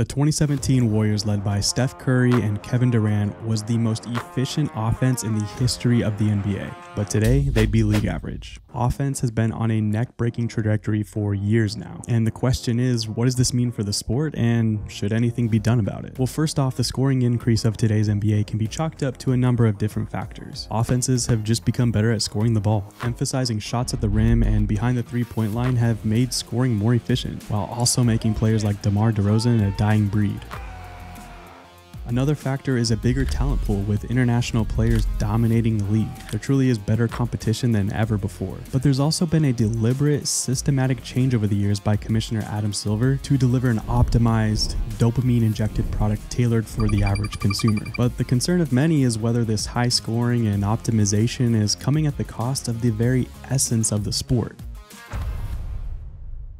The 2017 Warriors led by Steph Curry and Kevin Durant was the most efficient offense in the history of the NBA, but today they'd be league average. Offense has been on a neck-breaking trajectory for years now, and the question is, what does this mean for the sport and should anything be done about it? Well, first off, the scoring increase of today's NBA can be chalked up to a number of different factors. Offenses have just become better at scoring the ball, emphasizing shots at the rim and behind the three-point line have made scoring more efficient, while also making players like DeMar DeRozan a dying breed. Another factor is a bigger talent pool with international players dominating the league. There truly is better competition than ever before. But there's also been a deliberate, systematic change over the years by Commissioner Adam Silver to deliver an optimized, dopamine injected product tailored for the average consumer. But the concern of many is whether this high scoring and optimization is coming at the cost of the very essence of the sport.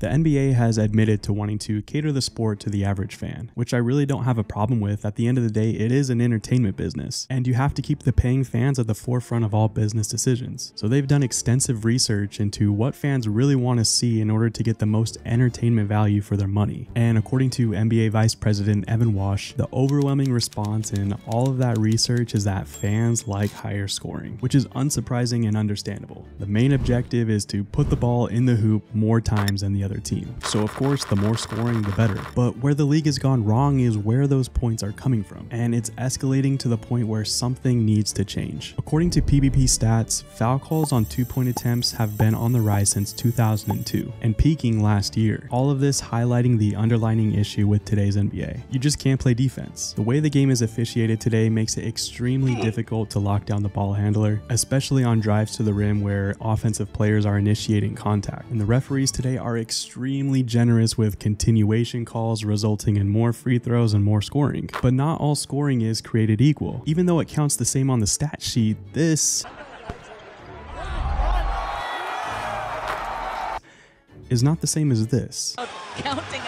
The NBA has admitted to wanting to cater the sport to the average fan, which I really don't have a problem with. At the end of the day, it is an entertainment business, and you have to keep the paying fans at the forefront of all business decisions. So they've done extensive research into what fans really want to see in order to get the most entertainment value for their money. And according to NBA Vice President Evan Wasch, the overwhelming response in all of that research is that fans like higher scoring, which is unsurprising and understandable. The main objective is to put the ball in the hoop more times than the other other team. So of course, the more scoring, the better. But where the league has gone wrong is where those points are coming from, and it's escalating to the point where something needs to change. According to PBP stats, foul calls on two-point attempts have been on the rise since 2002, and peaking last year. All of this highlighting the underlining issue with today's NBA. You just can't play defense. The way the game is officiated today makes it extremely difficult to lock down the ball handler, especially on drives to the rim where offensive players are initiating contact. And the referees today are extremely extremely generous with continuation calls resulting in more free throws and more scoring. But not all scoring is created equal. Even though it counts the same on the stat sheet, this is not the same as this. Counting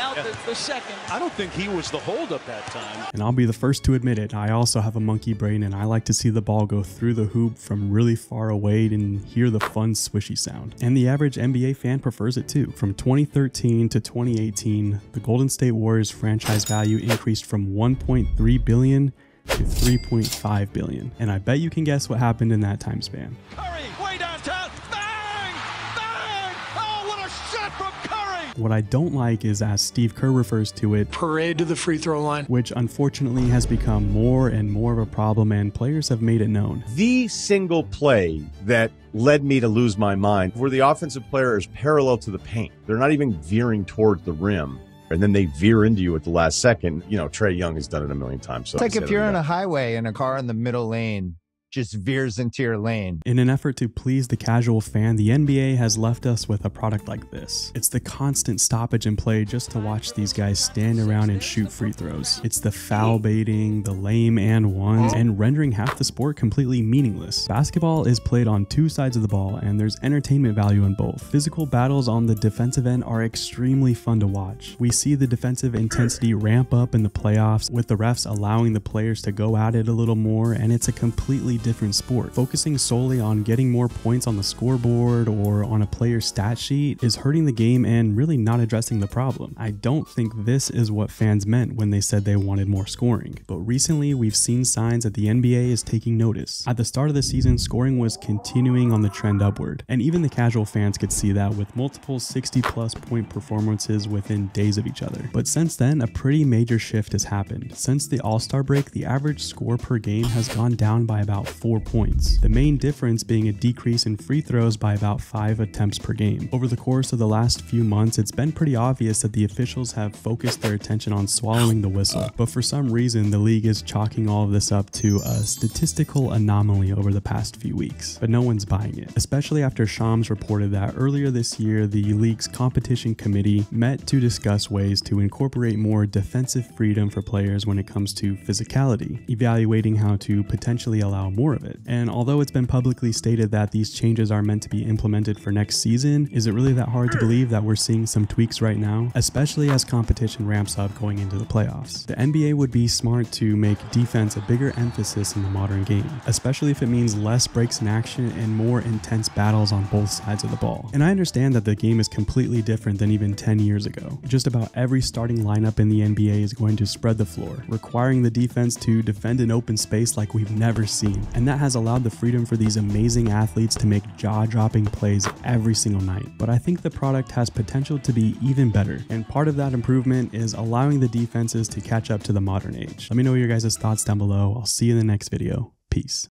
out the, the second. I don't think he was the holdup that time. And I'll be the first to admit it, I also have a monkey brain and I like to see the ball go through the hoop from really far away and hear the fun swishy sound. And the average NBA fan prefers it too. From 2013 to 2018, the Golden State Warriors franchise value increased from 1.3 billion to 3.5 billion. And I bet you can guess what happened in that time span. Curry, way downtown. Bang! Bang! Oh, what a shot from Curry! What I don't like is as Steve Kerr refers to it, parade to the free throw line. which unfortunately has become more and more of a problem and players have made it known. the single play that led me to lose my mind where the offensive player is parallel to the paint. They're not even veering towards the rim. And then they veer into you at the last second. You know, Trae Young has done it a million times. So It's like if you're on a highway and a car in the middle lane just veers into your lane. In an effort to please the casual fan, the NBA has left us with a product like this. It's the constant stoppage in play just to watch these guys stand around and shoot free throws. It's the foul baiting, the lame and ones, and rendering half the sport completely meaningless. Basketball is played on two sides of the ball, and there's entertainment value in both. Physical battles on the defensive end are extremely fun to watch. We see the defensive intensity ramp up in the playoffs, with the refs allowing the players to go at it a little more, and it's a completely different sport. Focusing solely on getting more points on the scoreboard or on a player's stat sheet is hurting the game and really not addressing the problem. I don't think this is what fans meant when they said they wanted more scoring. But recently, we've seen signs that the NBA is taking notice. At the start of the season, scoring was continuing on the trend upward, and even the casual fans could see that with multiple 60 plus point performances within days of each other. But since then, a pretty major shift has happened. Since the All Star break, the average score per game has gone down by about 4 points, the main difference being a decrease in free throws by about 5 attempts per game. Over the course of the last few months, it's been pretty obvious that the officials have focused their attention on swallowing the whistle, but for some reason, the league is chalking all of this up to a statistical anomaly over the past few weeks. But no one's buying it, especially after Shams reported that earlier this year, the league's competition committee met to discuss ways to incorporate more defensive freedom for players when it comes to physicality, evaluating how to potentially allow more more of it. And although it's been publicly stated that these changes are meant to be implemented for next season, is it really that hard to believe that we're seeing some tweaks right now, especially as competition ramps up going into the playoffs? The NBA would be smart to make defense a bigger emphasis in the modern game, especially if it means less breaks in action and more intense battles on both sides of the ball. And I understand that the game is completely different than even 10 years ago. Just about every starting lineup in the NBA is going to spread the floor, requiring the defense to defend an open space like we've never seen. And that has allowed the freedom for these amazing athletes to make jaw dropping plays every single night. But I think the product has potential to be even better. And part of that improvement is allowing the defenses to catch up to the modern age. Let me know your guys' thoughts down below. I'll see you in the next video. Peace.